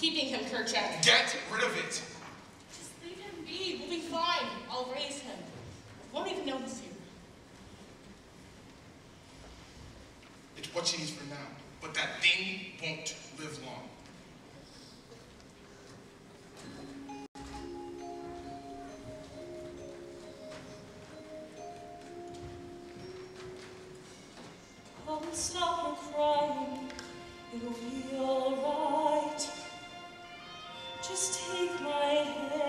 keeping him, Kerchak. Get rid of it. Just leave him be. We'll be fine. I'll raise him. Won't even notice you. It's what she needs for now, but that thing won't live long. Come, stop crying. It'll be all right just take my hand.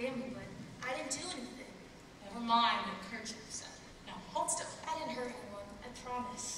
family would. I didn't do anything. Never mind, you encouraged yourself. Now hold still. I didn't hurt anyone, I promise.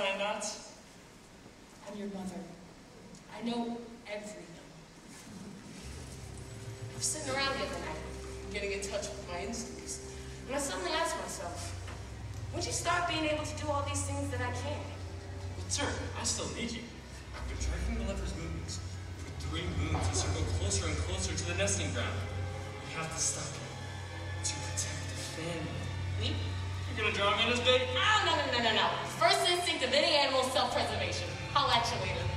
I am not? I'm your mother. I know everything. I was sitting around the other night, getting in touch with my instincts, and I suddenly asked myself, would you start being able to do all these things that I can? But sir, I still need you. I've been tracking the leper's movements. For three moons, to circle closer and closer to the nesting ground. We have to stop it. To protect the family. We? Gonna draw me in his bait? Ah, no, no, no, no, no. First instinct of any animal is self-preservation. I'll at you later.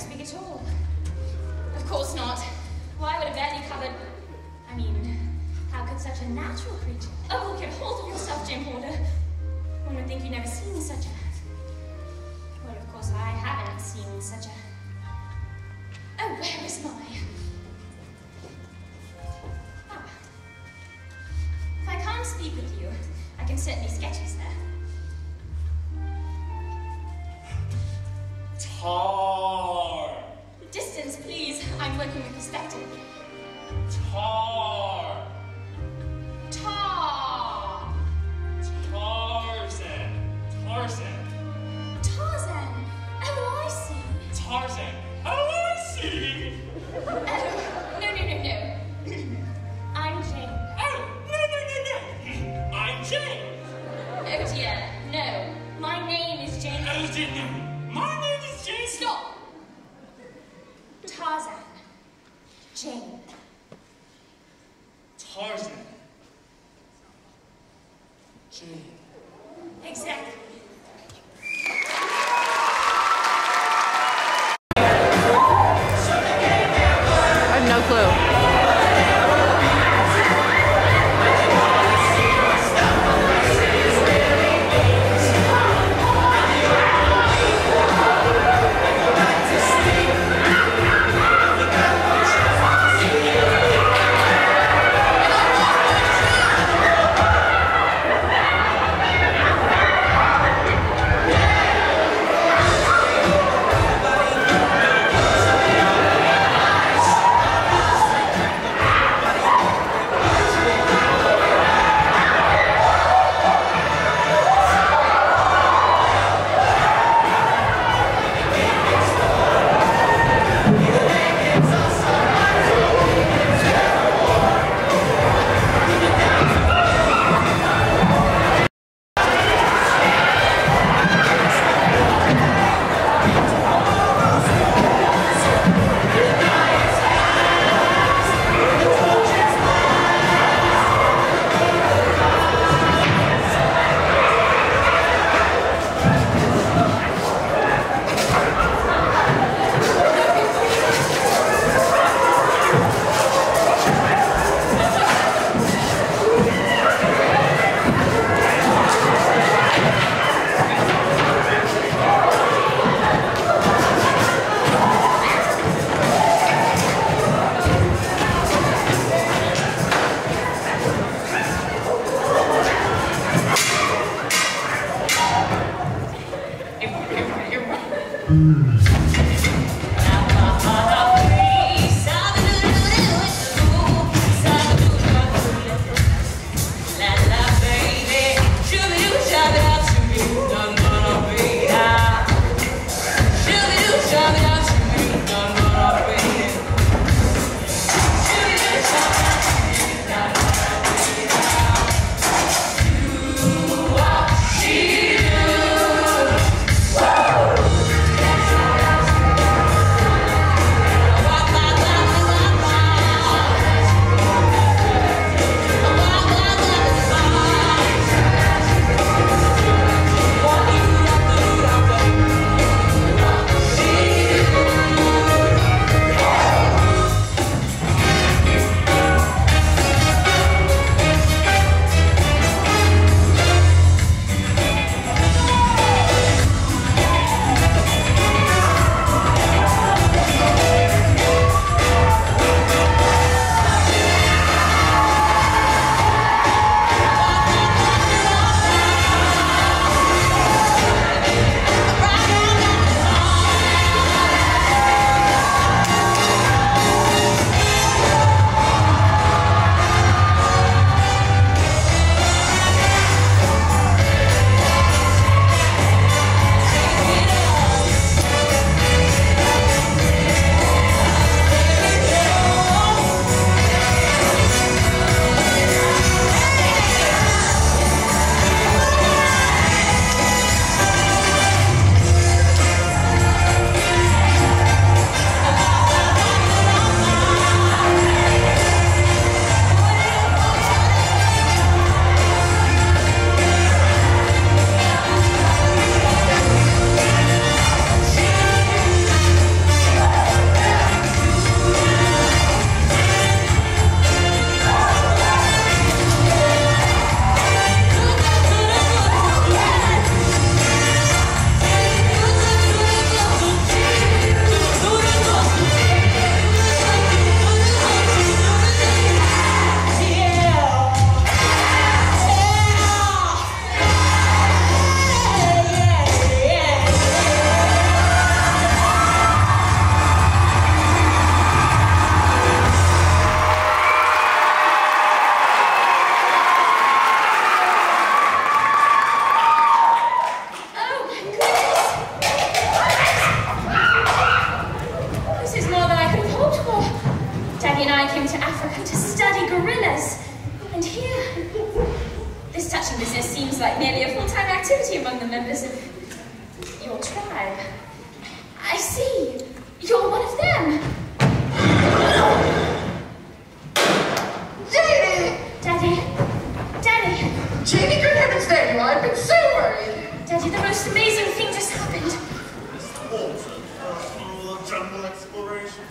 speak at all. Of course not. Why would a barely covered... I mean, how could such a natural creature... Oh, look at hold of yourself, Jane Porter. One would think you'd never seen such a... Well, of course, I haven't seen such a... Oh, where is my... Ah. If I can't speak with you, I can certainly sketch sketches there. Tall looking at the static.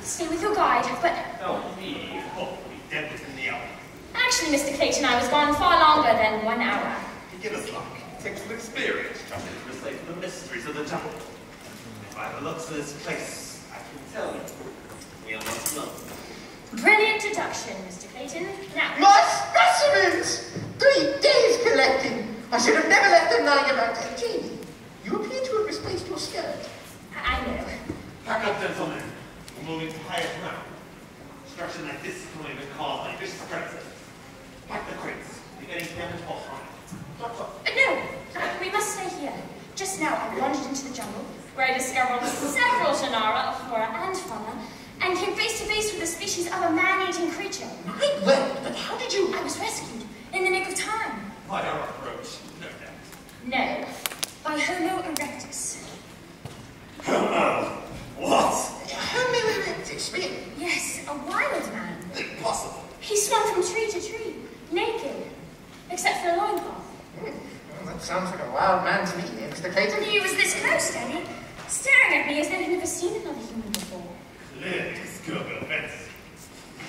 Stay with your guide, but... Oh, me, oh, dead within the hour. Actually, Mr. Clayton, I was gone far longer than one hour. Give us luck. Take some experience, trying to recite the mysteries of the jungle. If I have a look of this place, I can tell you, we are not alone. Brilliant deduction, Mr. Clayton. Now... My specimens! Three days collecting! I should have never left them lying about. it. Jamie, you appear to have misplaced your skirt. I, I know. Pack up, gentlemen. We're moving to higher ground. Structure like this is going to cause like this present. Pack the crates. If any damage or harm. Drop up. Uh, no, we must stay here. Just now, I wandered into the jungle, where I discovered several genera of flora and fauna, and came face to face with a species of a man-eating creature. My word, but how did you... I was rescued in the nick of time. By our approach, no doubt. No, by Homo erectus. Homo? what? Homo erectus, really? Yes, a wild man. Impossible. He swung from tree to tree, naked, except for a loincloth. Hmm, Well, that sounds like a wild man to me, Mr. Clayton. He was this close, Daddy, staring at me as though he'd never seen another human before. Clearly, Skirbo offense.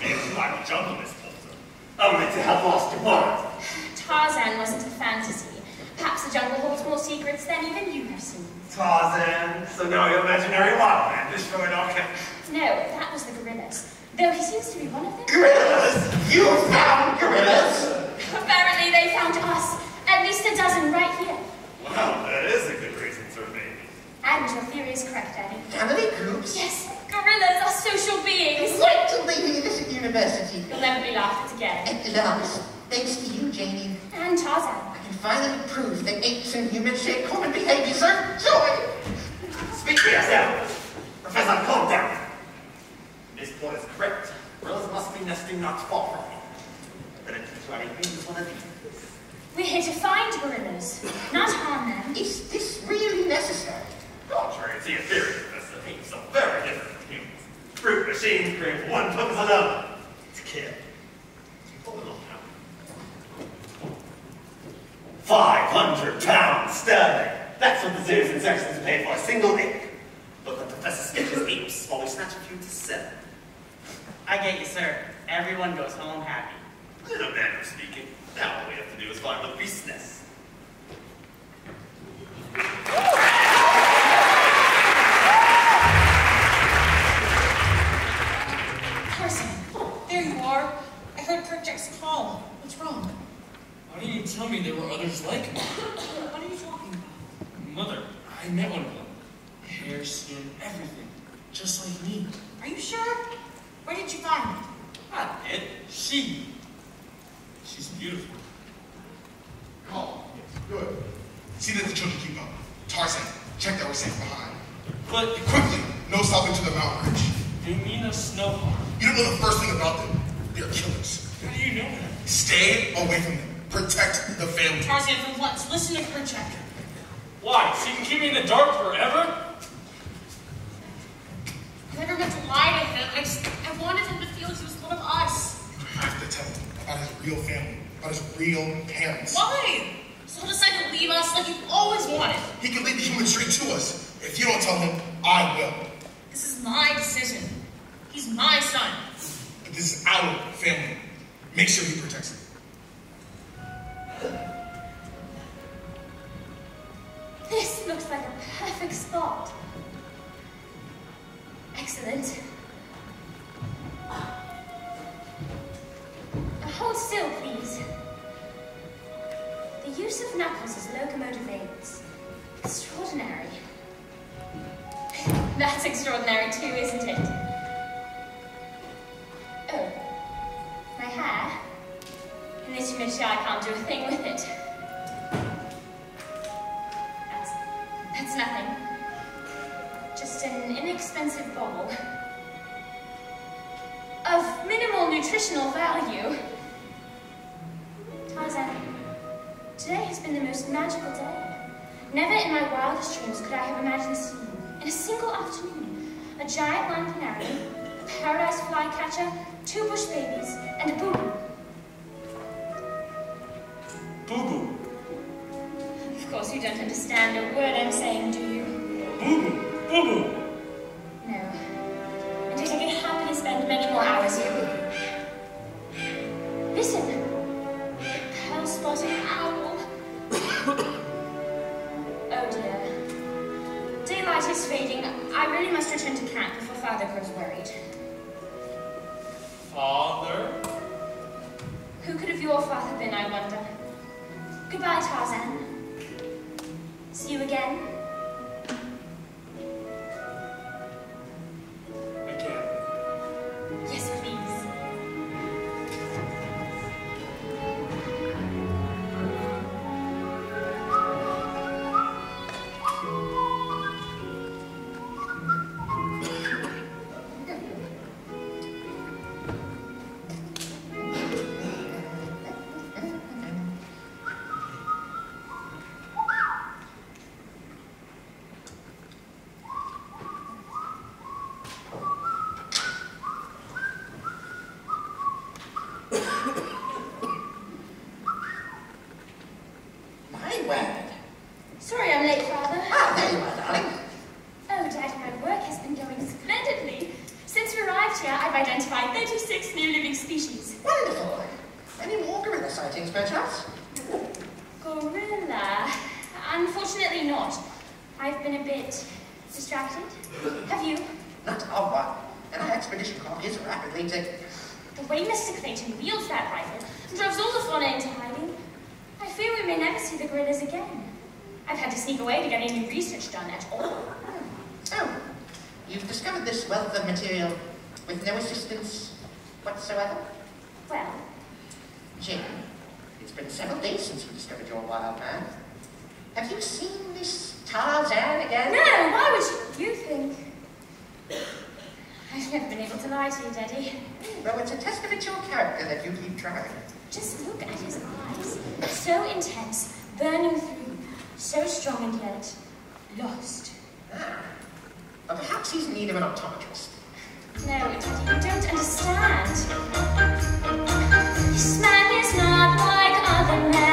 Maybe like the jungle, Miss Porter. Only to have lost your mind. Tarzan wasn't a fantasy. Perhaps the jungle holds more secrets than even you have seen. Tarzan, so now your imaginary wild man is showing our camp. No, that was the gorillas. Though he seems to be one of them. Gorillas! You found gorillas! Apparently they found us. At least a dozen right here. Well, that is a good reason for me. And your theory is correct, Daddy. Family groups? Yes, gorillas are social beings. Wait till they leave us at university. You'll never be laughed at again. At last, thanks to you, Janie, And Tarzan. I finally prove that apes and humans share common behaviors of joy. Speak for yourself. Professor, calm down. This boy is correct. Gorillas must be nesting not far from me. But it is what I think one of these. We're here to find gorillas, not harm them. Is this really necessary? Contrary to your theory, Professor, apes are very different from humans. Brute machines create for one purpose alone. To kill. 500 pounds sterling. That's what the zoos and sections pay for a single egg. Look the Professor Skipper's leaps while we snatch a few to sell. I get you, sir. Everyone goes home happy. In a manner of speaking. Now all we have to do is find the beastness. Why didn't you tell me there were others like me? What are you talking about? Mother, I met one of them. Hair, skin, everything. Just like me. Are you sure? Where did you find it? Not it. She. She's beautiful. Calm. Good. See that the children keep up. Tarzan, check that we're safe behind. But Quickly, no stopping to the mountain ridge. you mean a snowhawk? You don't know the first thing about them. They're killers. How do you know that? Stay away from them. Protect the family. Tarzan, for once, listen to Kerchak. Why? you can keep me in the dark forever? I never meant to lie to him. I just, I wanted him to feel as he was one of us. You have to tell him about his real family, about his real parents. Why? So he'll decide to leave us like you always wanted. He can lead the human straight to us. If you don't tell him, I will. This is my decision. He's my son. But this is our family. Make sure he protects it. This looks like a perfect spot. Excellent. Hold still, please. The use of knuckles as locomotive aids. Extraordinary. That's extraordinary too, isn't it? Oh, my hair. This humidity, I can't do a thing with it. That's, that's nothing. Just an inexpensive bauble. Of minimal nutritional value. Tarzan, today has been the most magical day. Never in my wildest dreams could I have imagined seeing, in a single afternoon, a giant land canary, a paradise flycatcher, two bush babies, and a boo. Boo-boo. Of course you don't understand a word I'm saying, do you? Boo-boo. Boo-boo. No. And yet I could happily spend many more hours you. Listen. Pearl-spotted owl. oh dear. Daylight is fading. I really must return to camp before Father grows worried. Father? Who could have your father been, I wonder? Goodbye, Tarzan. See you again. Again? Yes, please. Fairchild? Gorilla? Unfortunately not. I've been a bit distracted. Have you? Not all. And our expedition car is rapidly taking The way Mr. Clayton wields that rifle drives all the fauna into hiding. I fear we may never see the gorillas again. I've had to sneak away to get any research done at all. Hmm. Oh, you've discovered this wealth of material with no assistance whatsoever? Well... Jim, it's been several days since you discovered your wild man. Have you seen Miss Tarzan again? No, why would you think? I've never been able to lie to you, Daddy. Well, it's a testament to your character that you keep trying. Just look at his eyes. So intense, burning through, so strong and yet lost. Ah. Well, perhaps he's in need of an optometrist. No, Daddy, you don't understand. the night.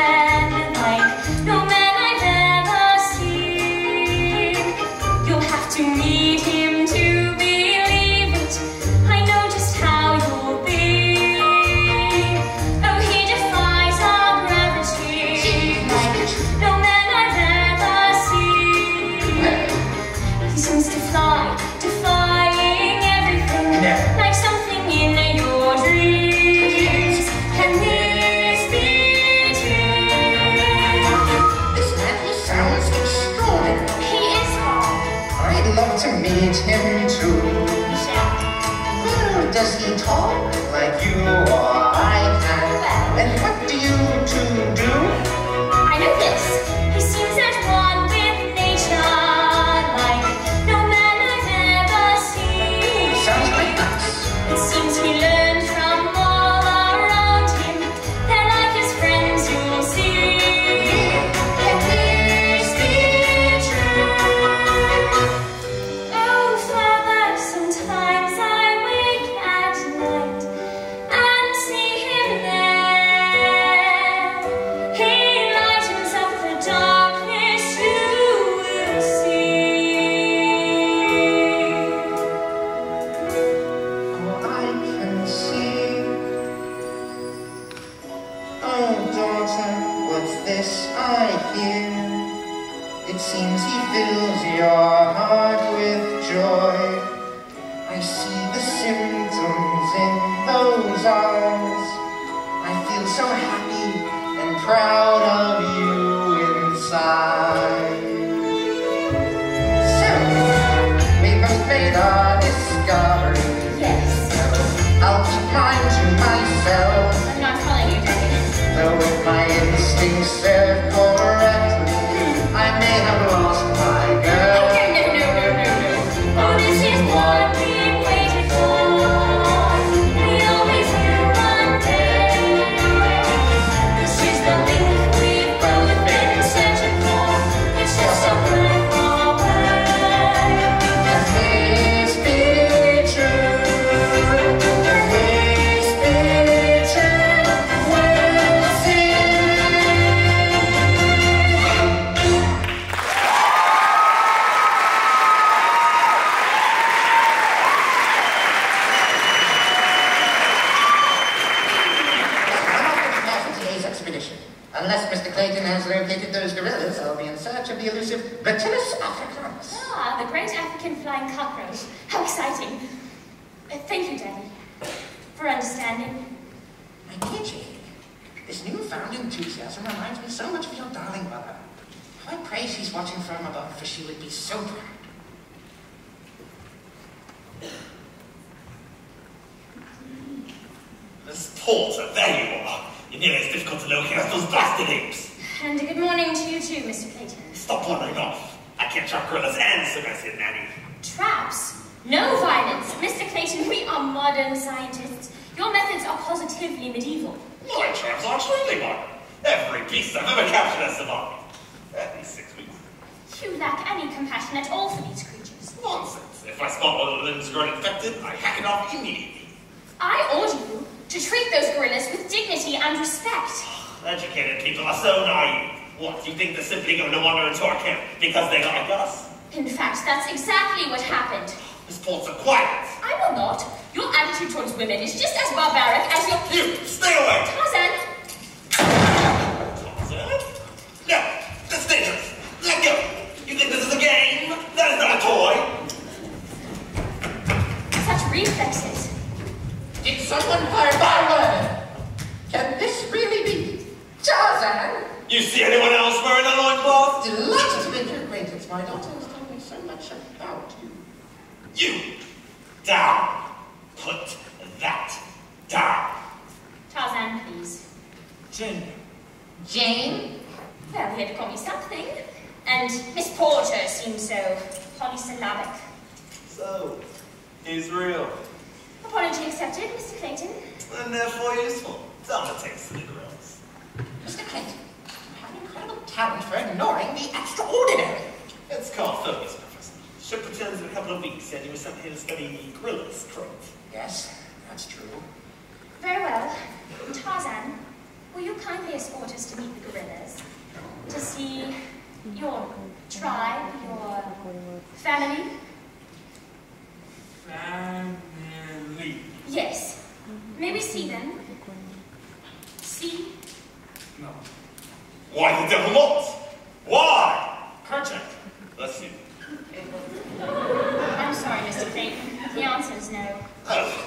I'm sorry, Mr. Fink. The answer is no. Oh,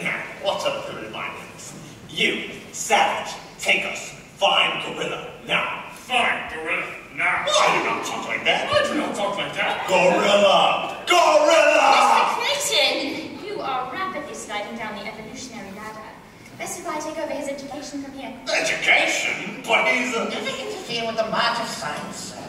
now, what a reminders. You, Savage, take us. Find Gorilla, now. Find Gorilla, now. Why do you not talk like that? Why do you not talk like that? Gorilla! Gorilla! Mr. Clayton! You are rapidly sliding down the evolutionary ladder. Best if I take over his education from here. Education? But he's a... Interfere with the march of science, sir?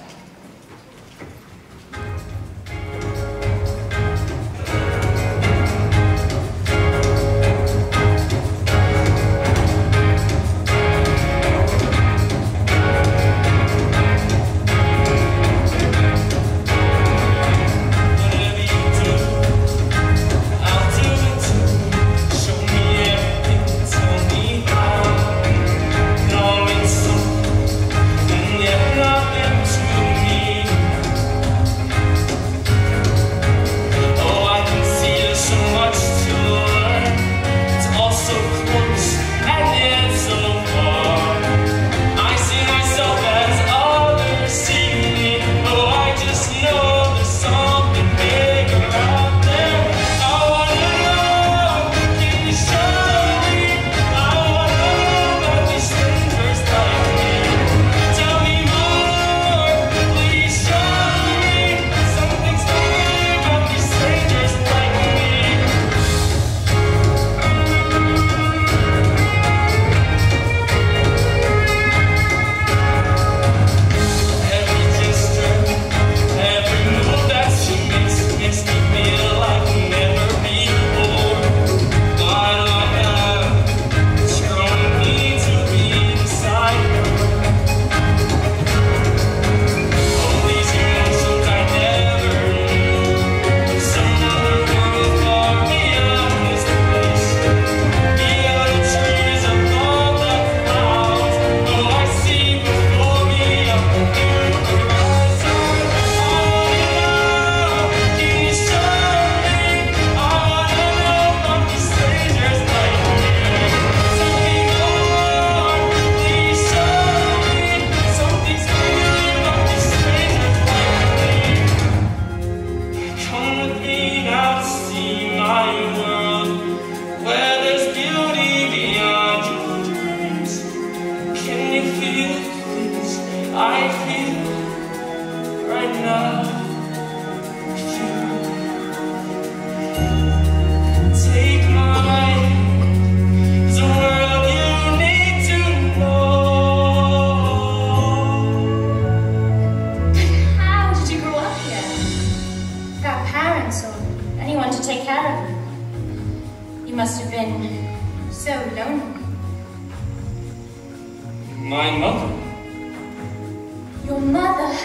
Your mother.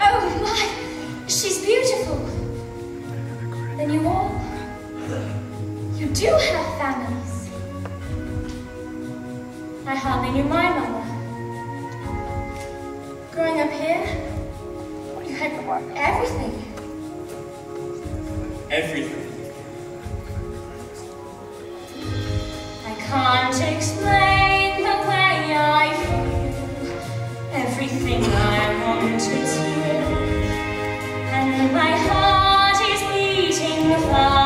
Oh my, she's beautiful. Then you all, you do have families. I hardly knew my mother. Growing up here, you had everything. Everything. I can't explain. and my heart is beating fast.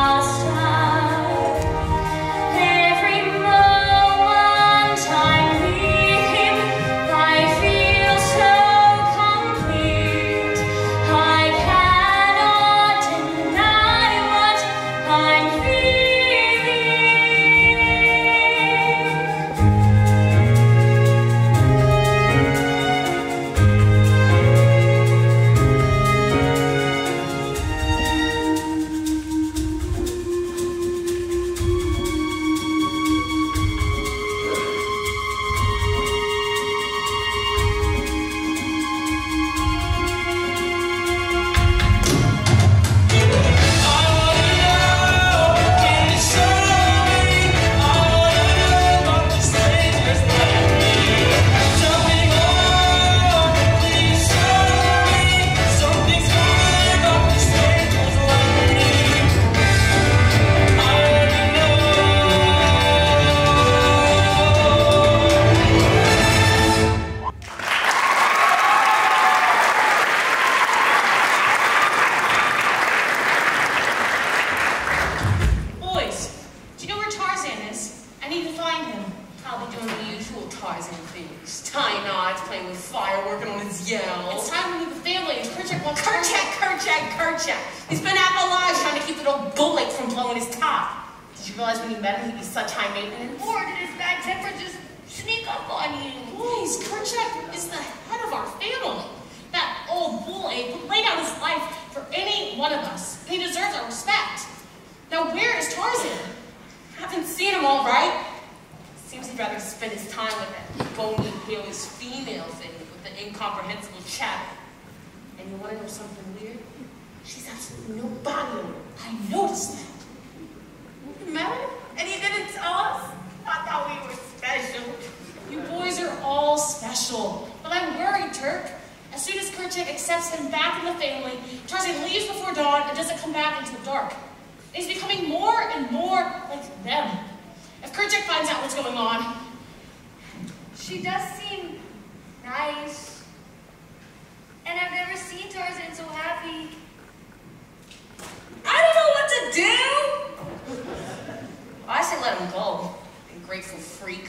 don't go. Ungrateful freak.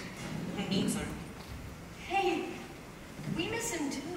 Who needs him? Hey, we miss him too.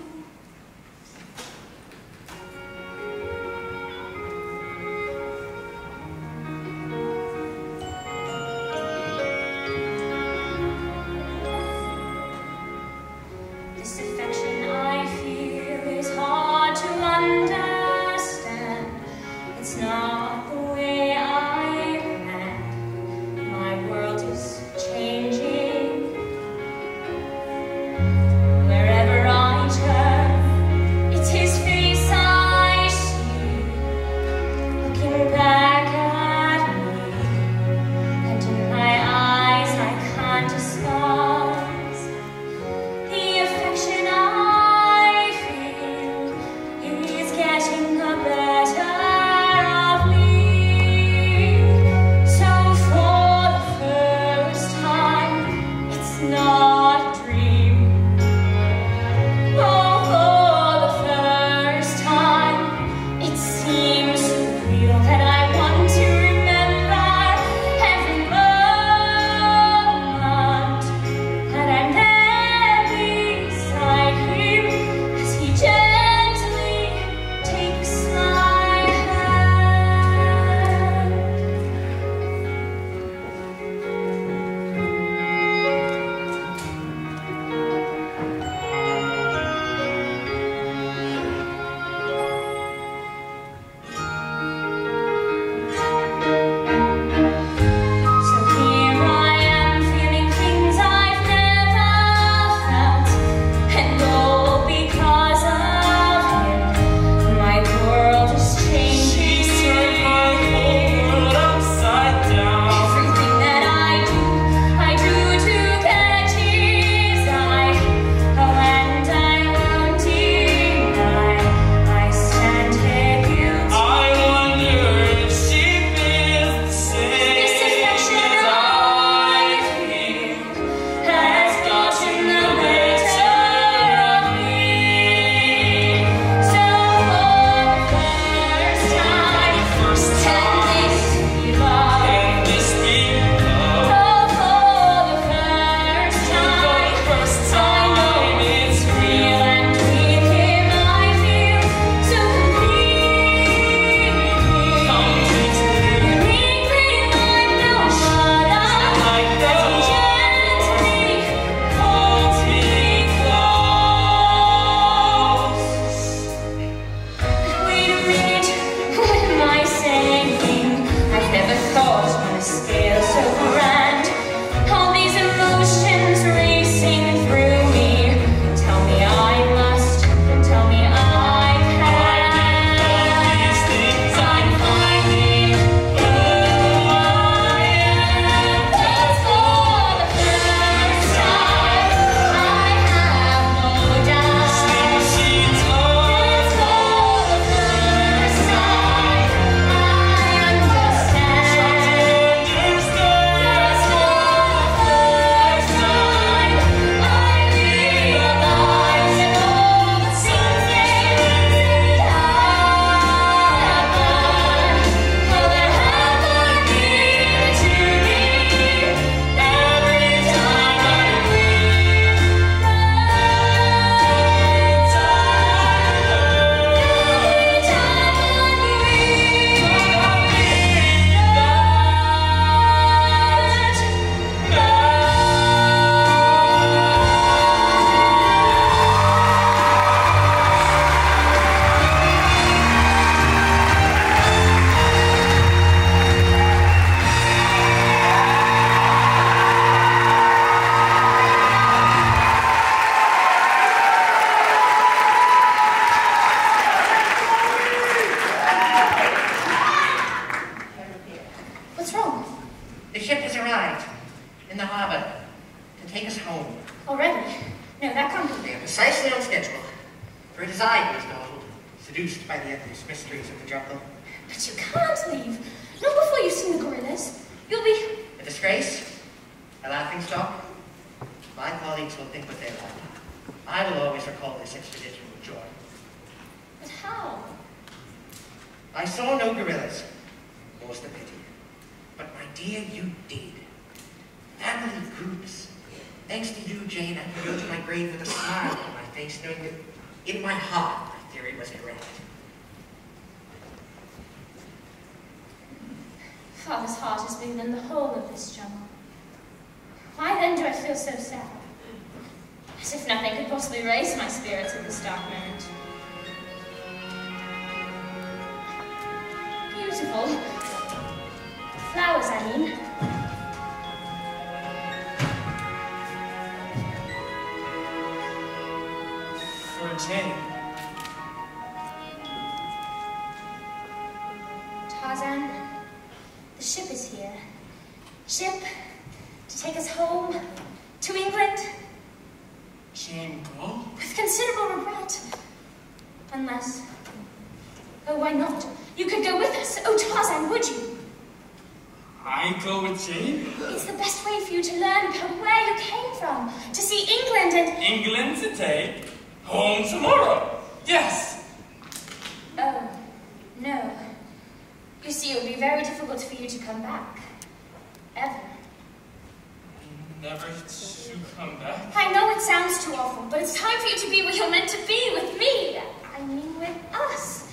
Be where you're meant to be with me. I mean, with us.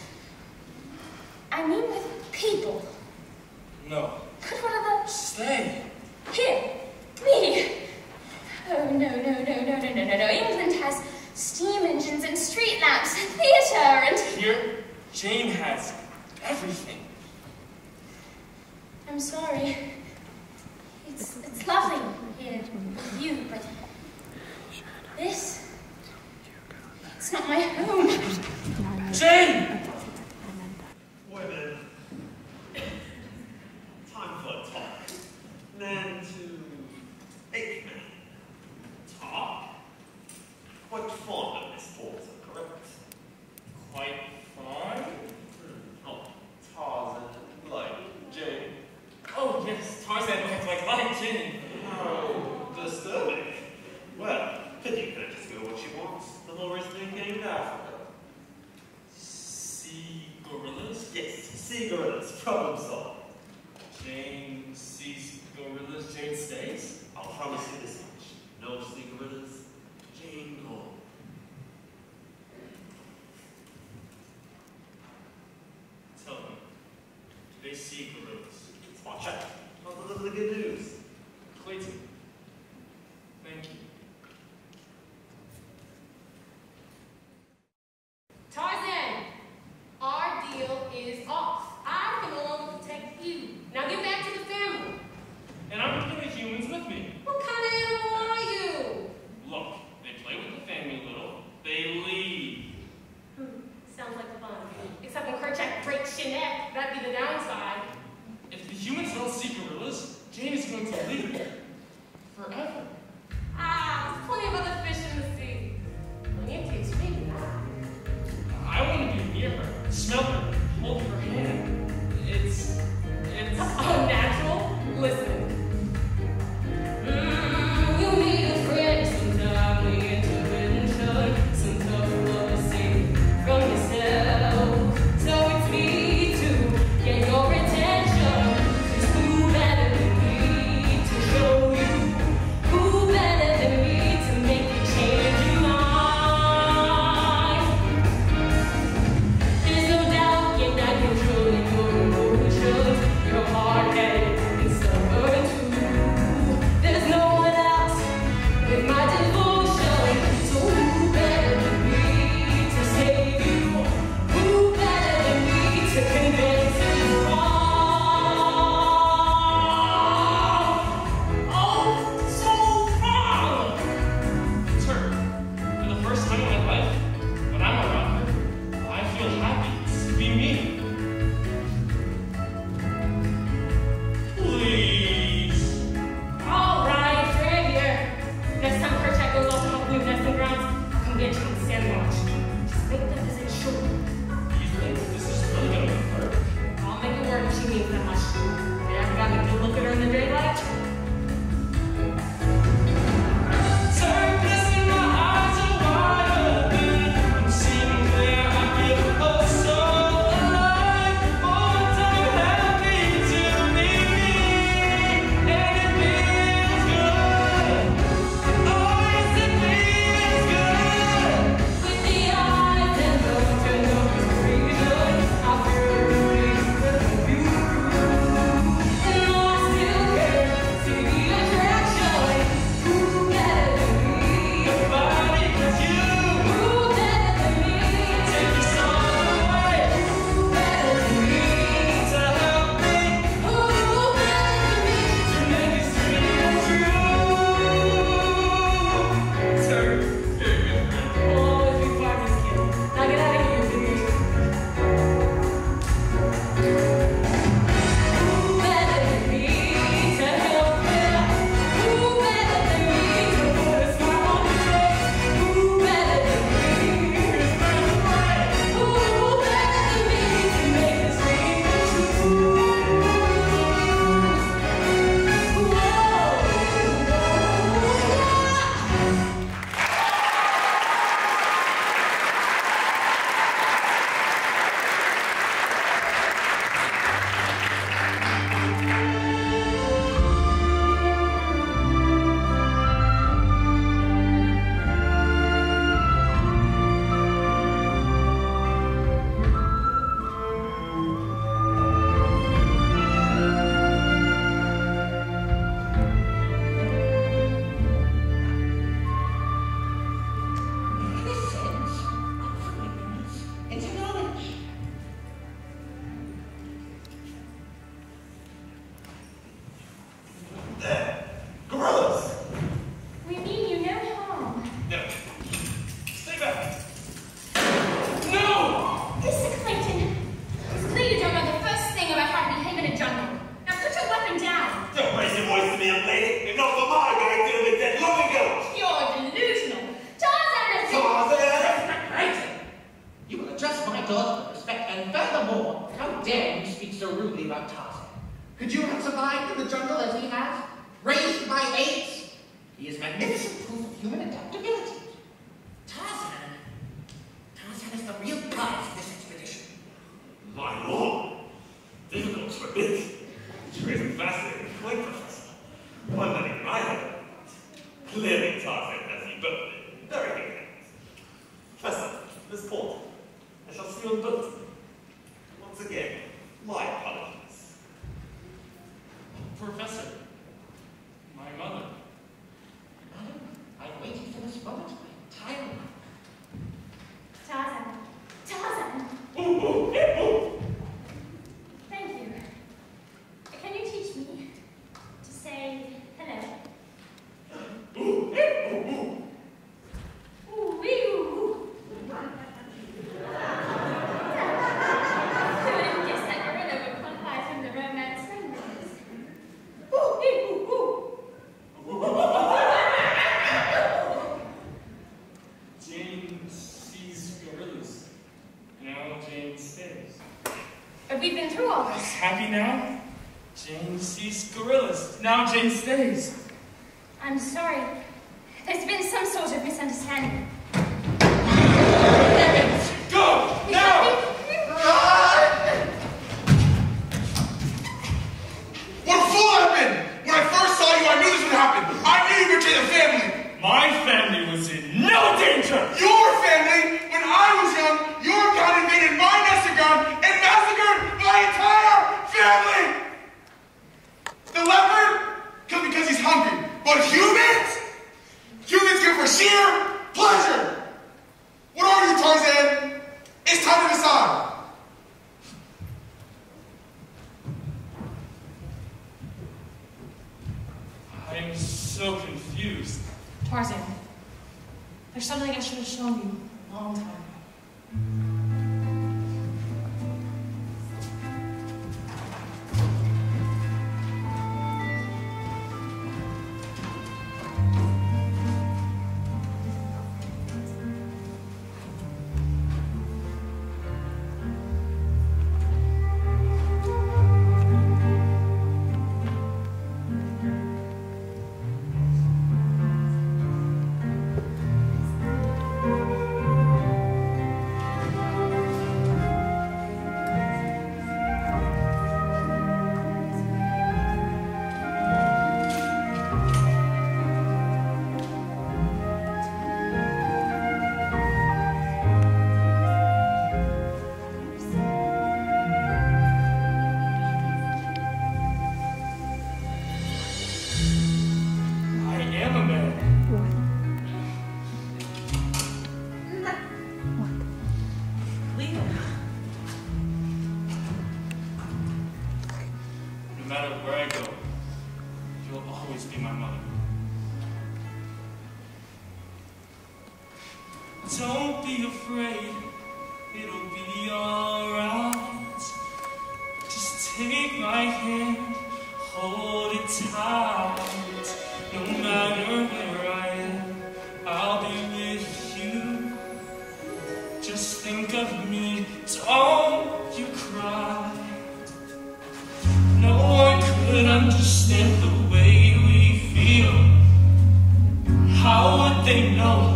I mean, with people. No. Could one of those. Stay. Here, me. Oh, no, no, no, no, no, no, no, no. England has steam engines and street lamps and theatre and. Here, Jane has everything. I'm sorry. It's, it's lovely here with you, but this. It's not my home. Jane! Women. Time for a talk. Man to ape man. Talk? Quite fond of Miss Bolton, correct? Quite fine. Hmm, oh, Tarzan, like Jane. Oh, yes, Tarzan looked like like Jane. How disturbing. Well, Pity could just go what she wants. The whole rest of came to Africa. See gorillas? Yes, see gorillas, problem solved. Jane sees gorillas, Jane stays? I'll promise you this much. No see gorillas, Jane home. Tell me, do they see gorillas? Watch out. Deliver the good news. Clayton, thank you. Tarzan, our deal is off. I can no longer protect you. Now get back to the family. And I'm bringing the humans with me. What kind of animal are you? Look, they play with the family a little. They leave. Hmm. Sounds like fun. Except when Kerchak breaks your neck, that'd be the downside. If the humans don't see gorillas, Jane is going to leave. Forever. Ah, there's plenty of other fish in the sea. Plenty of cage I want to be near her, smell her, hold her hand. It's, it's. Oh, happy now? Just think of me, don't you cry. No one could understand the way we feel. How would they know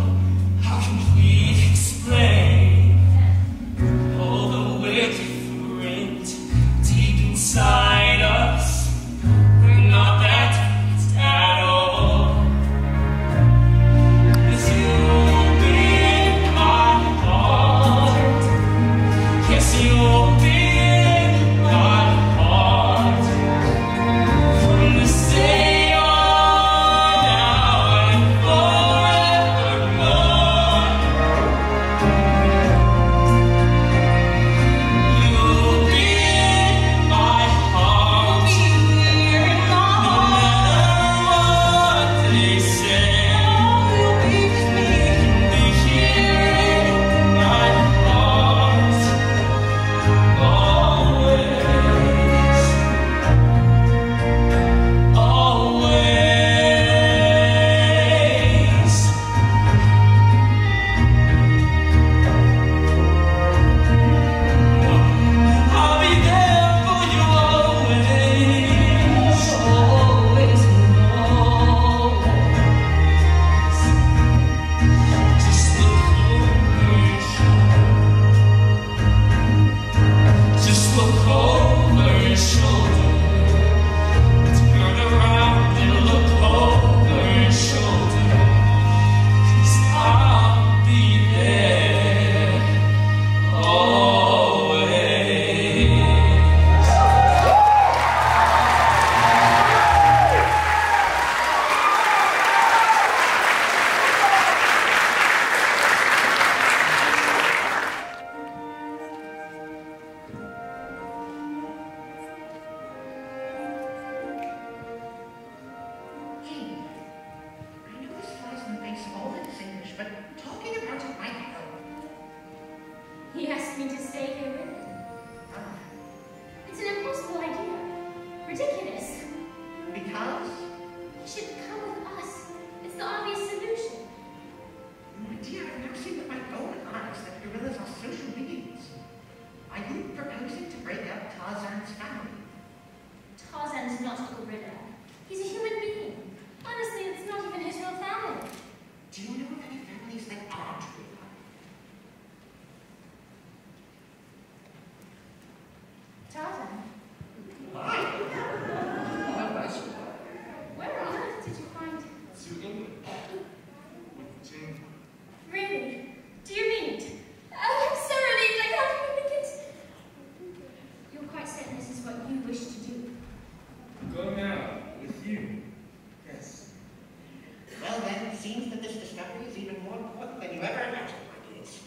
more important than you ever imagined, my dears.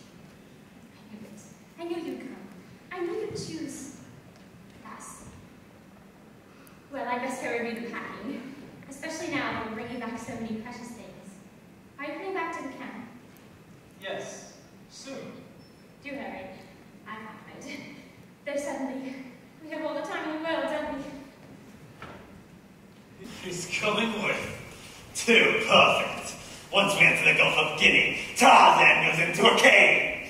I knew it. I knew you'd come. I knew you'd choose us. Well, I best go review the packing. Especially now that we're bringing back so many precious things. Are you coming back to the camp? Yes. Soon. Do hurry. I can't wait. Though suddenly, we have all the time in the world, don't we? He's coming with. Too perfect. Once we enter the Gulf of Guinea, Tarzan goes into a cave.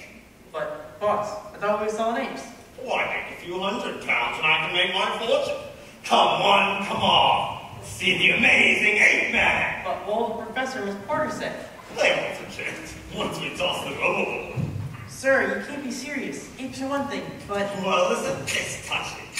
But, boss, I thought we were selling apes. Why make a few hundred pounds and I can make my fortune? Come one, come on. See the amazing ape man. But, well, the professor Miss Porter said. They won't object once we toss them overboard. Sir, you can't be serious. Apes are one thing, but... Well, isn't